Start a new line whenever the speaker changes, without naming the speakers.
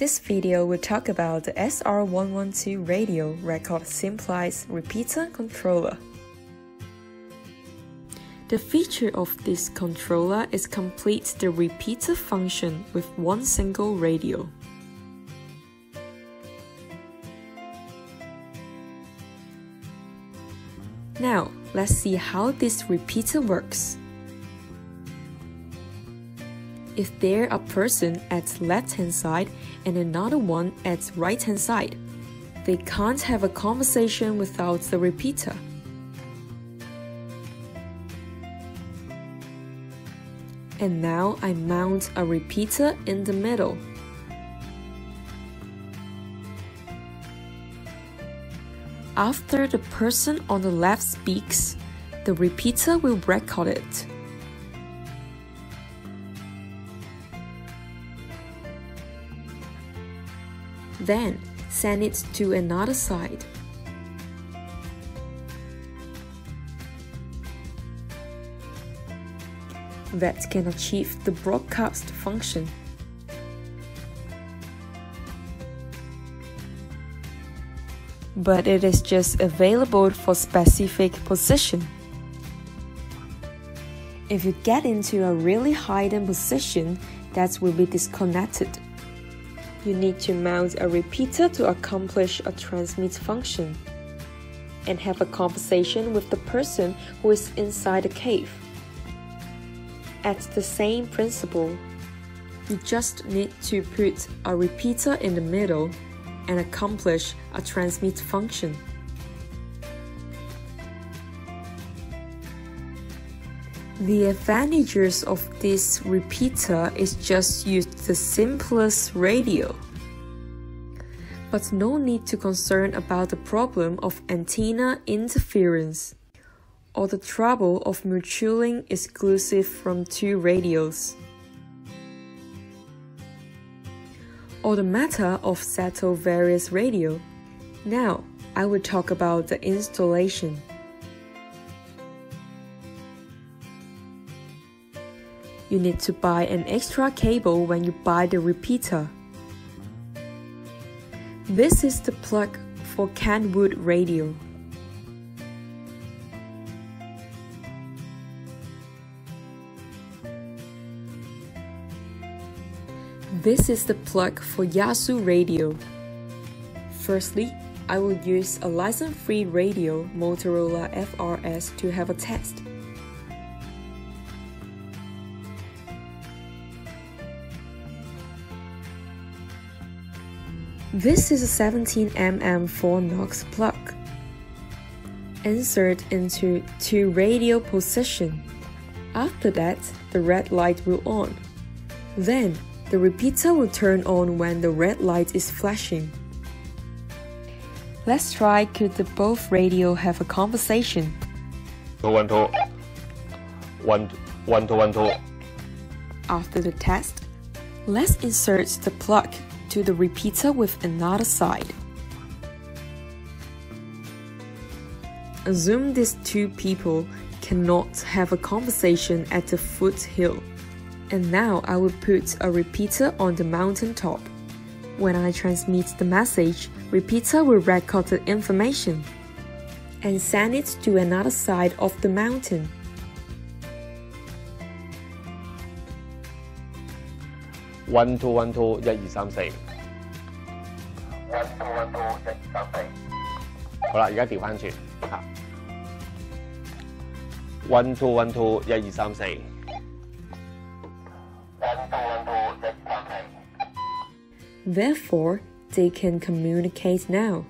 This video will talk about the SR112 radio record simplex repeater controller. The feature of this controller is complete the repeater function with one single radio. Now, let's see how this repeater works. If there a person at left hand side and another one at right hand side, they can't have a conversation without the repeater. And now I mount a repeater in the middle. After the person on the left speaks, the repeater will record it. Then send it to another side. That can achieve the broadcast function. But it is just available for specific position. If you get into a really hidden position, that will be disconnected. You need to mount a repeater to accomplish a transmit function and have a conversation with the person who is inside the cave. At the same principle, you just need to put a repeater in the middle and accomplish a transmit function. The advantages of this repeater is just use the simplest radio. But no need to concern about the problem of antenna interference or the trouble of mutually exclusive from two radios. Or the matter of settle various radio. Now, I will talk about the installation. You need to buy an extra cable when you buy the repeater. This is the plug for Kenwood radio. This is the plug for Yaesu radio. Firstly, I will use a license-free radio Motorola FRS to have a test. This is a 17mm 4 Knox plug. Insert into two radio position. After that, the red light will on. Then, the repeater will turn on when the red light is flashing. Let's try could the both radio have a conversation.
Two one two. One one two one two.
After the test, let's insert the plug to the repeater with another side. Assume these two people cannot have a conversation at the foothill. And now I will put a repeater on the mountain top. When I transmit the message, repeater will record the information and send it to another side of the mountain.
One two one two 一二三四。
one two one two 一二三四。
好啦，而家调翻转吓。One two one two 一二三四。
one two one two 一二三四。
Therefore, they can communicate now.